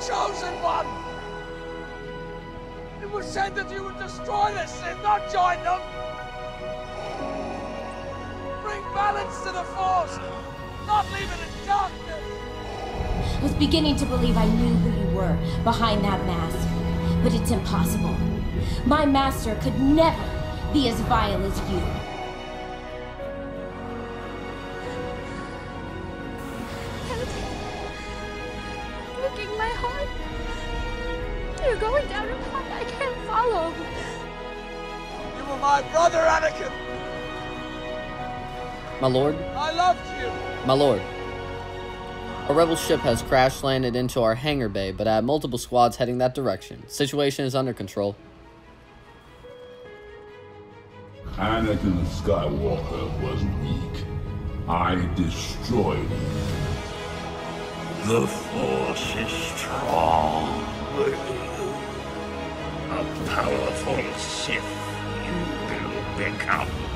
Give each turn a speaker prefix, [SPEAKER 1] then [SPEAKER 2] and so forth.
[SPEAKER 1] chosen one! It was said that you would destroy the Sith, not join them! Bring balance to the Force, not leave it in darkness!
[SPEAKER 2] I was beginning to believe I knew who you were behind that mask. But it's impossible. My master could never be as vile as you.
[SPEAKER 3] Heart. You're going down a path I can't follow.
[SPEAKER 1] You were my brother, Anakin!
[SPEAKER 4] My lord,
[SPEAKER 1] I loved you!
[SPEAKER 4] my lord. A rebel ship has crash landed into our hangar bay, but I have multiple squads heading that direction. Situation is under control.
[SPEAKER 5] Anakin Skywalker was weak. I destroyed him.
[SPEAKER 6] The Force is strong. A powerful Sith you will become.